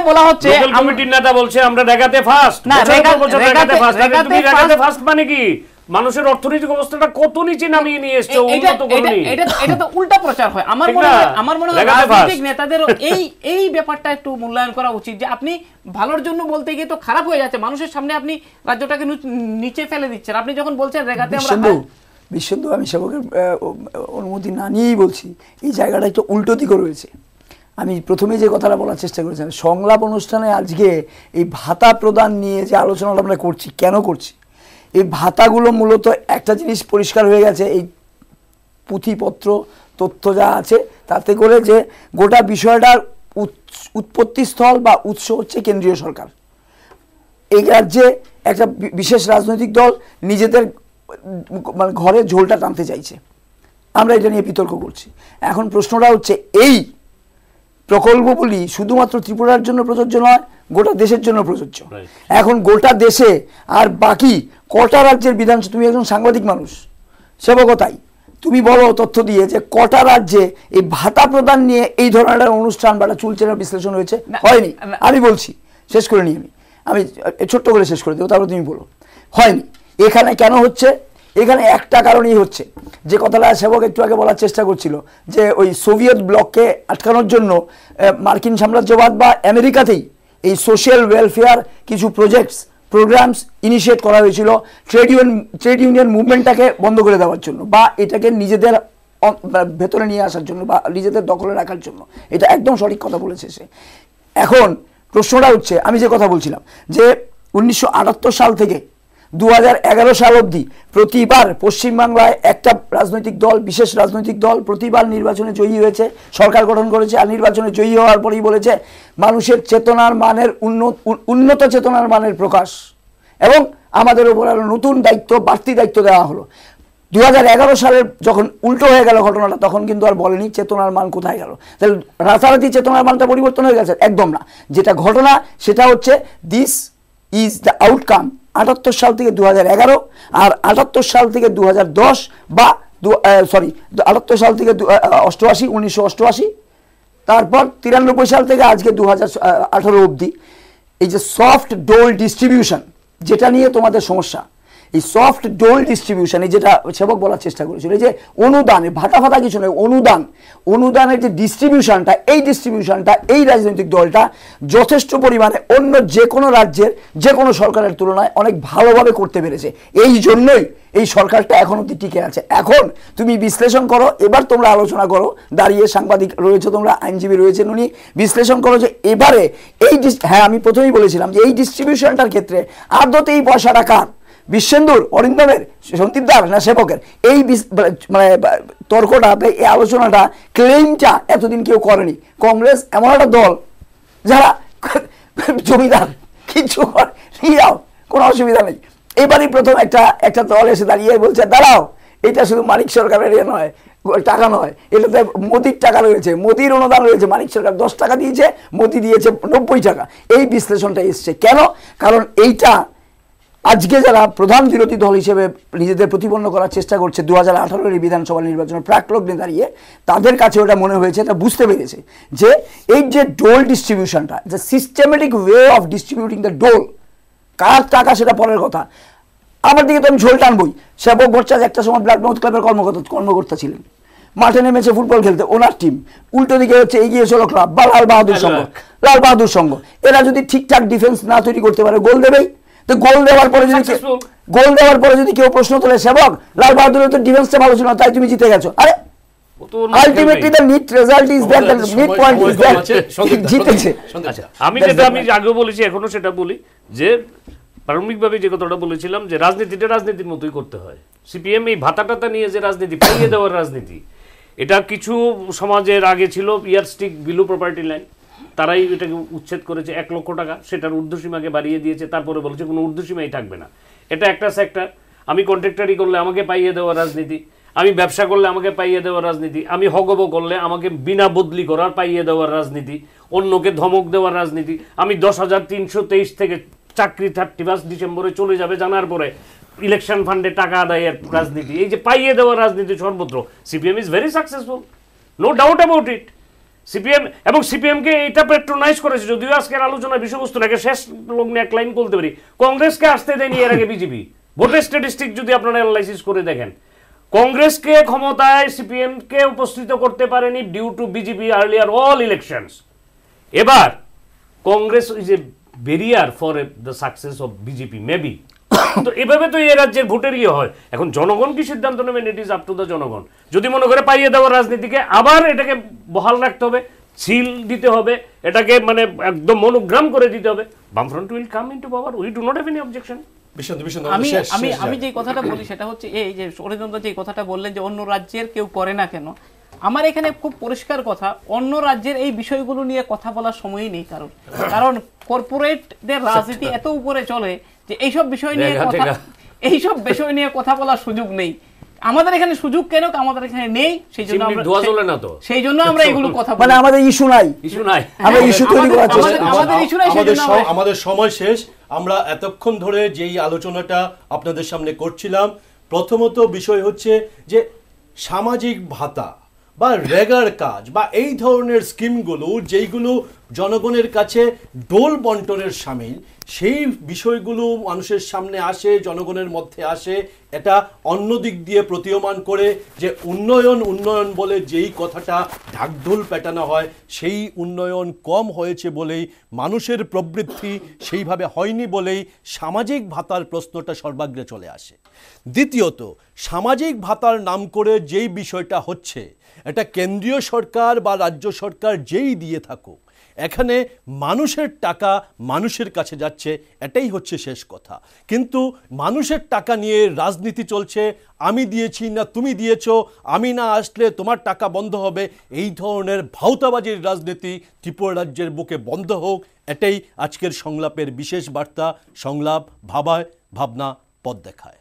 Speaker 4: বলা হচ্ছে
Speaker 2: কমিটির নেতা বলছে আমরা রেগাতে
Speaker 4: না,
Speaker 2: ফার্স্ট মানে কি? মানুষের অর্থনৈতিক অবস্থাটা কত নিচে নামিয়ে নিয়ে এসছে
Speaker 4: এটা
Speaker 2: উন্নত
Speaker 4: এটা
Speaker 2: করেনি
Speaker 4: এটা তো- এটা তো উল্টা প্রচার হয়। আমার মনে হয় আমার মনে হয় রাজনৈতিক
Speaker 2: ফাঁস।
Speaker 4: নেতাদেরও এই এই ব্যাপারটা একটু মূল্যায়ন করা উচিত যে আপনি ভালোর জন্য বলতে গিয়ে তো খারাপ হয়ে যাচ্ছে। মানুষের সামনে আপনি রাজ্যটাকে নিচে ফেলে দিচ্ছেন। আপনি যখন বলছেন রেগাতে আমরা
Speaker 3: বিশ্বন্দু আমি সেবকের অনুমতি না নিয়েই বলছি এই জায়গাটা একটু উল্টো দিকে রয়েছে। আমি প্রথমে যে কথাটা বলার চেষ্টা করেছিলাম সংলাপ অনুষ্ঠানে আজকে এই ভাতা প্রদান নিয়ে যে আলোচনাটা আমরা করছি কেন করছি? এই ভাতাগুলো মূলত একটা জিনিস পরিষ্কার হয়ে গেছে এই পুঁথিপত্র তথ্য যা আছে তাতে করে যে গোটা বিষয়টার উৎপত্তিস্থল বা উৎস হচ্ছে কেন্দ্রীয় সরকার। এই রাজ্যে একটা বিশেষ রাজনৈতিক দল নিজেদের মানে ঘরে ঝোলটা টানতে চাইছে। আমরা এটা নিয়ে বিতর্ক করছি। এখন প্রশ্নটা হচ্ছে এই প্রকল্পগুলি শুধুমাত্র ত্রিপুরার জন্য প্রযোজ্য নয় গোটা দেশের জন্য প্রযোজ্য। এখন গোটা দেশে আর বাকি কটা রাজ্যের বিধানসভা? তুমি একজন সাংবাদিক মানুষ। সেবকতাই। তুমি বলো তথ্য দিয়ে যে কটা রাজ্যে এই ভাতা প্রদান নিয়ে এই ধরনের অনুষ্ঠান বা চুলচেরা বিশ্লেষণ হয়েছে? হয়নি। আমি বলছি শেষ করে নিই আমি। আমি ছোট্ট করে শেষ করে দেবো তারপর তুমি বলো। হয়নি। এখানে কেন হচ্ছে? এখানে একটা কারণেই হচ্ছে। যে কথাটা সেবক একটু আগে বলার চেষ্টা করছিল যে ওই সোভিয়েত ব্লককে আটকানোর জন্য মার্কিন সাম্রাজ্যবাদ বা আমেরিকাতেই এই সোশ্যাল ওয়েলফেয়ার কিছু প্রজেক্টস প্রোগ্রামস ইনিশিয়েট করা হয়েছিল ট্রেড ইউনিয়ন ট্রেড ইউনিয়ন মুভমেন্টটাকে বন্ধ করে দেওয়ার জন্য বা এটাকে নিজেদের ভেতরে নিয়ে আসার জন্য বা নিজেদের দখলে রাখার জন্য। এটা একদম সঠিক কথা বলেছে সে। এখন প্রশ্নটা হচ্ছে, আমি যে কথা বলছিলাম, যে উনিশশো আটাত্তর সাল থেকে দু হাজার এগারো সাল অবধি প্রতিবার পশ্চিমবাংলায় একটা রাজনৈতিক দল, বিশেষ রাজনৈতিক দল প্রতিবার নির্বাচনে জয়ী হয়েছে, সরকার গঠন করেছে আর নির্বাচনে জয়ী হওয়ার পরেই বলেছে মানুষের চেতনার মানের উন্নত উন্নত চেতনার মানের প্রকাশ। এবং আমাদের উপর আরও নতুন দায়িত্ব, বাড়তি দায়িত্ব দেওয়া হলো। দু হাজার এগারো সালের যখন উল্টো হয়ে গেল ঘটনাটা, তখন কিন্তু আর বলেনি চেতনার মান কোথায় গেল। তাহলে রাতারাতি চেতনার মানটা পরিবর্তন হয়ে গেছে? একদম না। যেটা ঘটনা, সেটা হচ্ছে দিস ইজ দ্য আউটকাম আটাত্তর সাল থেকে দু হাজার এগারো আর আটাত্তর সাল থেকে দু হাজার দশ বা সরি আটাত্তর সাল থেকে অষ্টআশি, উনিশশো অষ্টআশি, তারপর তিরানব্বই সাল থেকে আজকে দু হাজার আঠারো অবধি। এই যে সফট ডোল ডিস্ট্রিবিউশন যেটা নিয়ে তোমাদের সমস্যা। এই সফট ডোল ডিস্ট্রিবিউশন এই যেটা সেবক বলার চেষ্টা করেছিল যে অনুদান ভাতা ফাতা কিছু নয়, অনুদান। অনুদানের যে ডিস্ট্রিবিউশনটা এই ডিস্ট্রিবিউশনটা এই রাজনৈতিক দলটা যথেষ্ট পরিমাণে অন্য যে কোনো রাজ্যের যে কোনো সরকারের তুলনায় অনেক ভালোভাবে করতে পেরেছে। এই জন্যই এই সরকারটা এখন অব্দি টিকে আছে। এখন তুমি বিশ্লেষণ করো, এবার তোমরা আলোচনা করো, দাঁড়িয়ে সাংবাদিক রয়েছে তোমরা, আইনজীবী রয়েছেন উনি, বিশ্লেষণ করো যে এবারে এই হ্যাঁ আমি প্রথমেই বলেছিলাম যে এই ডিস্ট্রিবিউশনটার ক্ষেত্রে আদতে এই পয়সাটা কার? বিশ্বেন্দুর, অরিন্দমের সন্দীপদার না সেবকের, এই বিস- মানে তর্কটা এই আলোচনাটা ক্লেমটা এতদিন কেউ করেনি। কংগ্রেস এমন একটা দল যারা জমিদার, কিছু নিয়ে যাও কোনো অসুবিধা নেই। এবারই প্রথম একটা একটা দল এসে দাঁড়িয়ে বলছে, দাঁড়াও, এটা শুধু মানিক সরকারের ইয়ে নয়, টাকা নয়, এটাতে মোদির টাকা রয়েছে, মোদির অনুদান রয়েছে, মানিক সরকার দশ টাকা দিয়েছে, মোদি দিয়েছে নব্বই টাকা। এই বিশ্লেষণটা এসছে। কেন? কারণ এইটা আজকে যারা প্রধান বিরোধী দল হিসেবে নিজেদের প্রতিপন্ন করার চেষ্টা করছে দু হাজার আঠারোর বিধানসভা নির্বাচনের প্রাকলগ্নে দাঁড়িয়ে তাদের কাছে ওটা মনে হয়েছে এটা বুঝতে পেরেছে যে এই যে ডোল ডিস্ট্রিবিউশনটা যে systematic way of distributing the dole কার টাকা সেটা পরের কথা। আমার দিকে তো আমি ঝোল টানবই। সেবক ভট্টাচার্য একটা সময় ব্ল্যাক মাউথ ক্লাবের কর্মকর্তা কর্মকর্তা ছিলেন। মাঠে নেমেছে ফুটবল খেলতে ওনার টিম উল্টো দিকে হচ্ছে এগিয়ে চলো ক্লাব বা লাল বাহাদুর সংঘ। লাল বাহাদুর সংঘ। এরা যদি ঠিকঠাক ডিফেন্স না তৈরি করতে পারে গোল দেবেই। তো গোল দেওয়ার পরে যদি গোল দেওয়ার পরে যদি কেউ প্রশ্ন তোলে সেবক লাল বাহাদুরের তো ডিফেন্সটা ভালো ছিল তাই তুমি জিতে গেছো আরে
Speaker 2: ও তো ওর মধ্যে
Speaker 3: ultimately the net result is that the net point is that
Speaker 1: আছে। সন্দীপ দা,
Speaker 3: জিতেছে
Speaker 1: সন্দীপ
Speaker 2: আচ্ছা। আমি যেটা আমি. বলেছি এখনও সেটা বলি যে প্রারম্ভিকভাবে যে কথাটা বলেছিলাম যে রাজনীতিটা রাজনীতির মতোই করতে হয় সিপিএম এই ভাতা টাতা নিয়ে যে রাজনীতি পাইয়ে দেওয়ার রাজনীতি এটা কিছু সমাজের আগে ছিল ইয়ারস্টিক বিলো প্রপার্টি লাইন তারাই এটাকে উচ্ছেদ করেছে এক লক্ষ টাকা, সেটার ঊর্ধ্বসীমাকে বাড়িয়ে দিয়েছে, তারপরে বলেছে কোনো ঊর্ধ্বসীমাই থাকবে না। এটা একটা সেক্টর আমি কন্ট্রাক্টারি করলে আমাকে পাইয়ে দেওয়ার রাজনীতি। আমি ব্যবসা করলে আমাকে পাইয়ে দেওয়ার রাজনীতি। আমি হগব করলে আমাকে বিনা বদলি করার পাইয়ে দেওয়ার রাজনীতি। অন্যকে ধমক দেওয়ার রাজনীতি। আমি দশ হাজার তিনশো তেইশ থেকে চাকরি থার্টি ফার্স্ট ডিসেম্বরে চলে যাবে, জানার পরে ইলেকশন ফান্ডে টাকা আদায়ের রাজনীতি। এই যে পাইয়ে দেওয়ার রাজনীতি সর্বত্র। CPM is very successful no doubt about it CPM এবং সিপিএমকে এটা পেট্রোনাইজ করেছে, যদিও আজকের আলোচনা বিষয়বস্তু নাকি শেষ লগ্নে এক লাইন বলতে পারি। কংগ্রেসকে আসতে দেয়নি এর আগে বিজেপি। ভোটের স্ট্যাটিস্টিক যদি আপনারা অ্যানালাইসিস করে দেখেন, কংগ্রেসকে ক্ষমতায় সিপিএম কে উপস্থিত করতে পারেনি due to BJP earlier all elections এবার Congress is a barrier for the success of BJP maybe তো এভাবে তো এই রাজ্যের ভোটের ইয়ে হয়। এখন জনগণ কি সিদ্ধান্ত নেবেন it is up to the জনগণ। যদি মনে করে পাইয়ে দেওয়া রাজনীতিকে আবার এটাকে বহাল রাখতে হবে সিল দিতে হবে এটাকে মানে একদম মনোগ্রাম করে দিতে হবে Bamfront will come into power we do not have any objection
Speaker 4: আমি আমি আমি যে কথাটা বলি সেটা হচ্ছে এই যে সরিদন্দ যে কথাটা বললেন যে অন্য রাজ্যের কেউ করে না কেন আমার এখানে খুব পরিষ্কার কথা অন্য রাজ্যের এই বিষয়গুলো নিয়ে কথা বলার সময়ই নেই কারণ কারণ কর্পোরেটদের রাজনীতি এত উপরে চলে যে এইসব বিষয় নিয়ে কথা এইসব বিষয় নিয়ে কথা বলার সুযোগ নেই। আমাদের এখানে সুযোগ কেন? আমাদের এখানে নেই। সেই জন্য আমরা
Speaker 2: ধোঁয়া জ্বলে না তো।
Speaker 4: সেই জন্য আমরা এগুলো কথা
Speaker 3: মানে আমাদের ইস্যু নাই।
Speaker 2: ইস্যু নাই।
Speaker 3: আমরা ইস্যু তৈরি করার
Speaker 4: আমাদের-
Speaker 3: চেষ্টা
Speaker 4: আমাদের- issue নাই, সেই জন্য আমরা-
Speaker 1: আমাদের সময় শেষ। আমরা এতক্ষণ ধরে যেই আলোচনাটা আপনাদের সামনে করছিলাম প্রথমত বিষয় হচ্ছে যে সামাজিক ভাতা বা রেগার কাজ বা এই ধরনের স্কিমগুলো, যেইগুলো জনগণের কাছে ডোল বন্টনের সামিল, সেই বিষয়গুলো মানুষের সামনে আসে, জনগণের মধ্যে আসে, এটা অন্য দিক দিয়ে প্রতীয়মান করে যে উন্নয়ন উন্নয়ন বলে যেই কথাটা ঢাকঢোল পেটানো হয়, সেই উন্নয়ন কম হয়েছে বলেই, মানুষের প্রবৃদ্ধি সেইভাবে হয়নি বলেই সামাজিক ভাতার প্রশ্নটা সর্বাগ্রে চলে আসে। দ্বিতীয়ত, সামাজিক ভাতার নাম করে যেই বিষয়টা হচ্ছে এটা কেন্দ্রীয় সরকার বা রাজ্য সরকার যেই দিয়ে থাকুক, এখানে মানুষের টাকা মানুষের কাছে যাচ্ছে, এটাই হচ্ছে শেষ কথা। কিন্তু মানুষের টাকা নিয়ে রাজনীতি চলছে, আমি দিয়েছি না তুমি দিয়েছ, আমি না আসলে তোমার টাকা বন্ধ হবে, এই ধরনের ভাওতাবাজির রাজনীতি ত্রিপুরা রাজ্যের বুকে বন্ধ হোক, এটাই আজকের সংলাপের বিশেষ বার্তা। সংলাপ ভাবায়, ভাবনা পথ দেখায়।